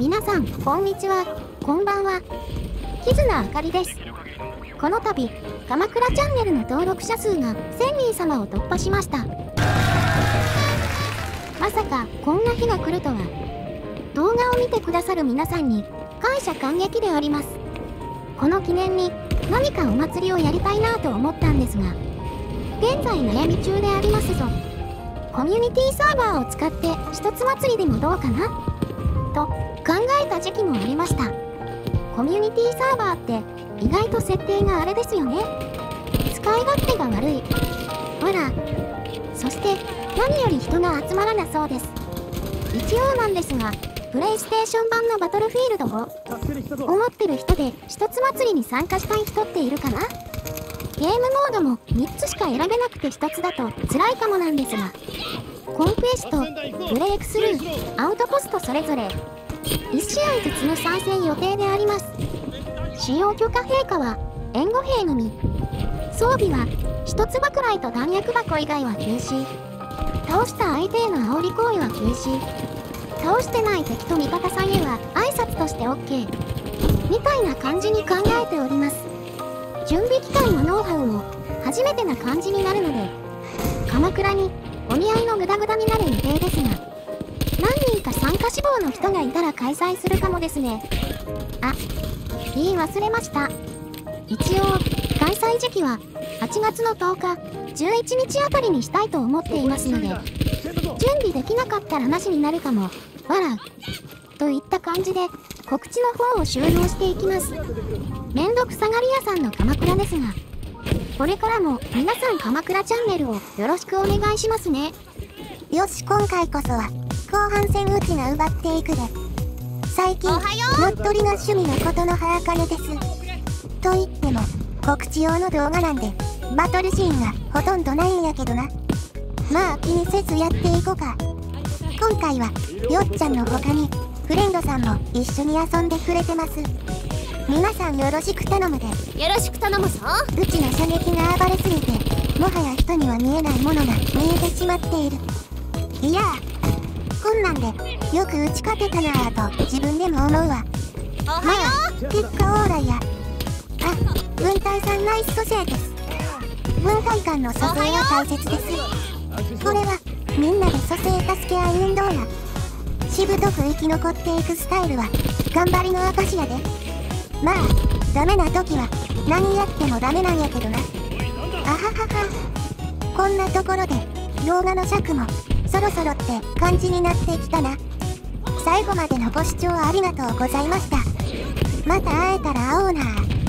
皆さん、こんにちは。こんばんは。キズナあかりです。この度、鎌倉チャンネルの登録者数が1000人様を突破しました。まさか、こんな日が来るとは。動画を見てくださる皆さんに、感謝感激であります。この記念に、何かお祭りをやりたいなと思ったんですが、現在悩み中でありますぞ。コミュニティサーバーを使って一つ祭りでもどうかな？考えた時期もありました。コミュニティサーバーって意外と設定があれですよね。使い勝手が悪い。ほら。そして何より人が集まらなそうです。一応なんですがプレイステーション版のバトルフィールドを思ってる人で一つ祭りに参加したい人っているかな？ゲームモードも3つしか選べなくて1つだと辛いかもなんですがコンクエストブレイクスルーアウトポストそれぞれ1試合ずつの参戦予定であります。使用許可兵科は援護兵のみ。装備は一つばくらいと弾薬箱以外は禁止。倒した相手への煽り行為は禁止。倒してない敵と味方さんへは挨拶として OK みたいな感じに考えております。準備期間のノウハウも初めてな感じになるので鎌倉にお見合いのグダグダになる予定ですが何人か参加志望の人がいたら開催するかもですね。あ言い忘れました。一応開催時期は8月の10日11日あたりにしたいと思っていますので準備できなかったらなしになるかも。わらといった感じで告知の方を収納していきます。めんどくさがり屋さんの鎌倉ですがこれからも皆さん鎌倉チャンネルをよろしくお願いしますね。よし今回こそは後半戦うちが奪っていくで。最近乗っ取りが趣味のことの早金です。と言っても告知用の動画なんでバトルシーンがほとんどないんやけどな。まあ気にせずやっていこうか。今回はよっちゃんの他にフレンドさんも一緒に遊んでくれてます。皆さんよろしく頼むで。よろしく頼むぞ。うちの射撃が暴れすぎてもはや人には見えないものが見えてしまっている。いやでよく打ち勝てたなぁと自分でも思うわ。まあ結果オーライや。あ文体さんナイス蘇生です。文体間の蘇生は大切です。これはみんなで蘇生助け合い運動やしぶとく生き残っていくスタイルは頑張りの証やで。まあダメな時は何やってもダメなんやけどな。あははは。こんなところで動画の尺もそろそろって感じになってきたな。最後までのご視聴ありがとうございました。また会えたら会おうな。